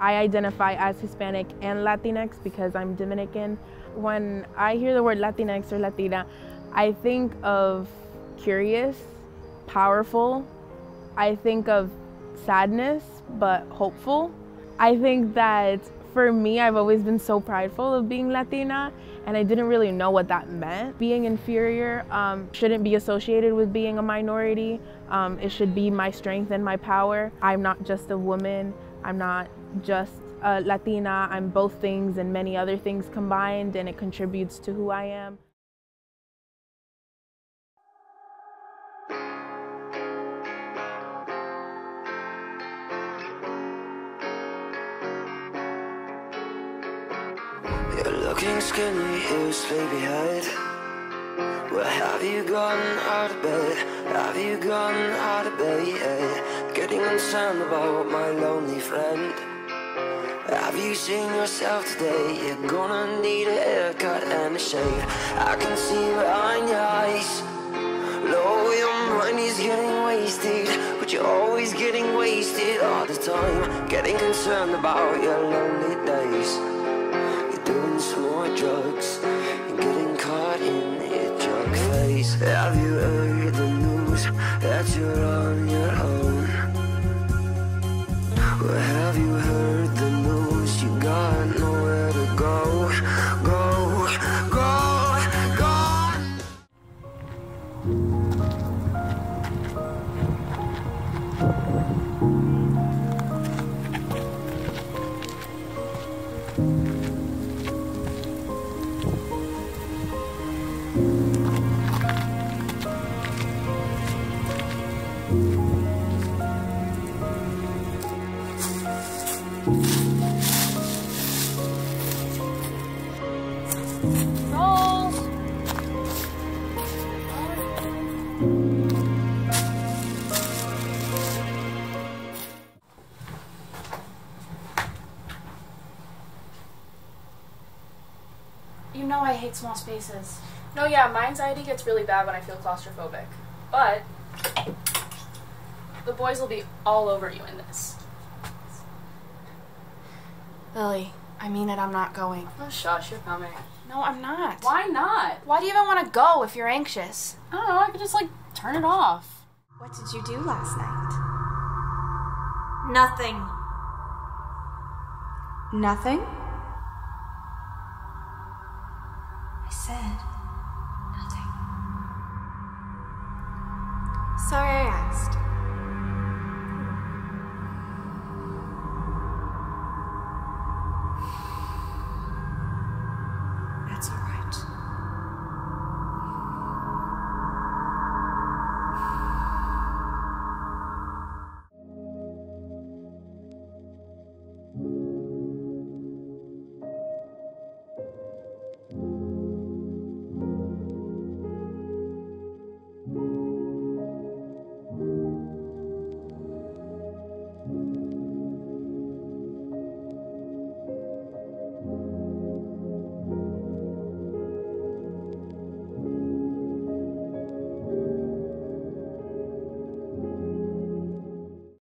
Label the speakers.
Speaker 1: I identify as Hispanic and Latinx because I'm Dominican. When I hear the word Latinx or Latina, I think of curious, powerful. I think of sadness, but hopeful. I think that for me, I've always been so prideful of being Latina, and I didn't really know what that meant. Being inferior um, shouldn't be associated with being a minority. Um, it should be my strength and my power. I'm not just a woman. I'm not just a Latina. I'm both things and many other things combined, and it contributes to who I am.
Speaker 2: You're looking skinny, here's baby head. Where have you gone out of bed? Have you gone out of bed? Getting concerned about my lonely friend. Have you seen yourself today? You're gonna need a haircut and a shave. I can see behind your eyes. Low, your money's getting wasted, but you're always getting wasted all the time. Getting concerned about your lonely days. You're doing some more drugs You're getting caught in your drug face Have you heard the news that you're on
Speaker 3: You know I hate small spaces.
Speaker 4: No, yeah, my anxiety gets really bad when I feel claustrophobic. But the boys will be all over you in this.
Speaker 3: Lily, I mean it, I'm not going.
Speaker 4: Oh, shush, you're coming.
Speaker 3: No, I'm not.
Speaker 4: Why not?
Speaker 3: Why do you even want to go if you're anxious?
Speaker 4: I don't know, I could just like turn it off.
Speaker 5: What did you do last night?
Speaker 6: Nothing.
Speaker 5: Nothing?
Speaker 6: I said